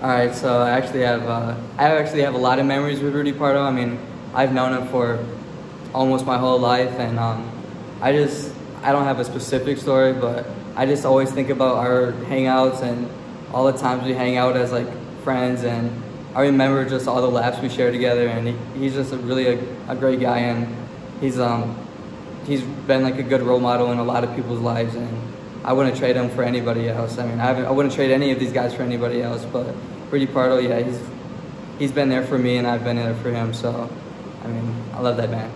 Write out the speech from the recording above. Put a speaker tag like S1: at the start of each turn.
S1: All right, so I actually have uh, I actually have a lot of memories with Rudy Pardo. I mean, I've known him for almost my whole life, and um, I just I don't have a specific story, but I just always think about our hangouts and all the times we hang out as like friends, and I remember just all the laughs we share together, and he, he's just a really a, a great guy, and he's um he's been like a good role model in a lot of people's lives, and I wouldn't trade him for anybody else. I mean, I, I wouldn't trade any of these guys for anybody else, but Rudy Pardo, yeah, he's he's been there for me, and I've been there for him. So, I mean, I love that man.